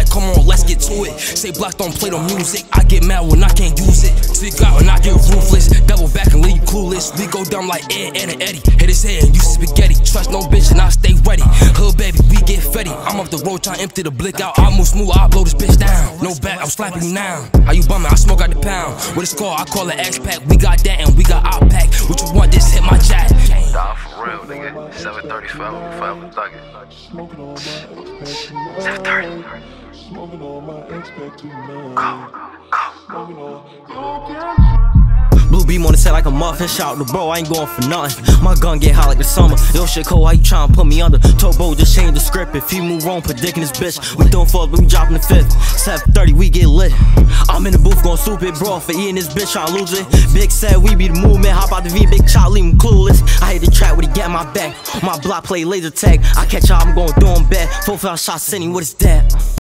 like, come on, let's get to it. Say block don't play the music. I get mad when I can't use it. Stick out and I get ruthless. Double back and leave you clueless. We go down like Ed, Ed, and Eddie. Hit his head and you spaghetti. Trust no bitch and I stay ready. Hood baby, we get fetty. I'm up the road trying to empty the blick out. I move smooth, I blow this bitch down. No back, I'm slapping you now. How you bumming? I smoke out the pound. What it's called, I call it X pack. We got that and we got our pack. What you want? Just hit my jack. Nah, for real, nigga. 730 forever, forever thuggin'. Smoking on 730. Smoking on my expected Smoking on. Blue beam on the set like a muffin. Shout to bro, I ain't going for nothing. My gun get hot like the summer. Yo, shit cold, how you tryna put me under? Turbo just change the script. If he move wrong, predicting this bitch. We doing fuck, but we dropping the fifth. 730, we get lit. I'm in the booth going stupid, bro. For eating this bitch, tryna lose it. Big said we be the movement. How about the V? Big child, leave him clueless. I hit the track when he get my back. My block play laser tag. I catch y'all, I'm going through him back. Four foul shots, sending what is that?